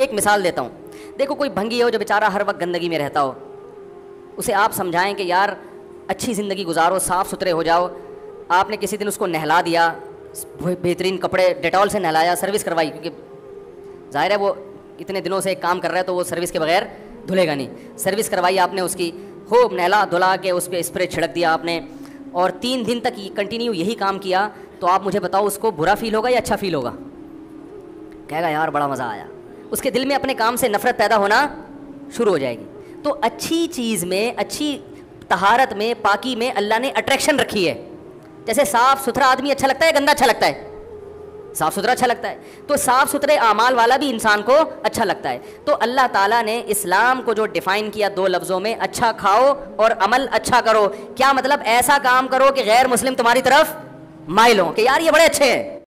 एक मिसाल देता हूँ। देखो, कोई भंगी हो जो बेचारा हर वक्त गंदगी में रहता हो। उसे आप समझाएँ कि, यार, अच्छी ज़िंदगी गुजारो साफ़ सुथरे हो जाओ। आपने किसी दिन उसको नहला दिया बेहतरीन कपड़े, डेटॉल से नहलाया, सर्विस करवाई, क्योंकि ज़ाहिर है वो इतने दिनों से काम कर रहा है तो वो सर्विस के बगैर धुलेगा नहीं। सर्विस करवाई आपने उसकी हो नहला धुला के उस पर स्प्रे छिड़क दिया आपने, और तीन दिन तक कंटिन्यू यही काम किया तो आप मुझे बताओ, उसको बुरा फील होगा या अच्छा फील होगा? कहेगा, यार, बड़ा मज़ा आया। उसके दिल में अपने काम से नफ़रत पैदा होना शुरू हो जाएगी। तो अच्छी चीज़ में, अच्छी तहारत में, पाकी में अल्लाह ने अट्रैक्शन रखी है। जैसे साफ़ सुथरा आदमी अच्छा लगता है, गंदा अच्छा लगता है। साफ़ सुथरा अच्छा लगता है। तो साफ़ सुथरे अमाल वाला भी इंसान को अच्छा लगता है। तो अल्लाह ताला ने इस्लाम को जो डिफ़ाइन किया दो लफ्ज़ों में अच्छा खाओ और अमल अच्छा करो। क्या मतलब ऐसा काम करो कि गैर मुस्लिम तुम्हारी तरफ़ माइल हो कि यार ये बड़े अच्छे हैं।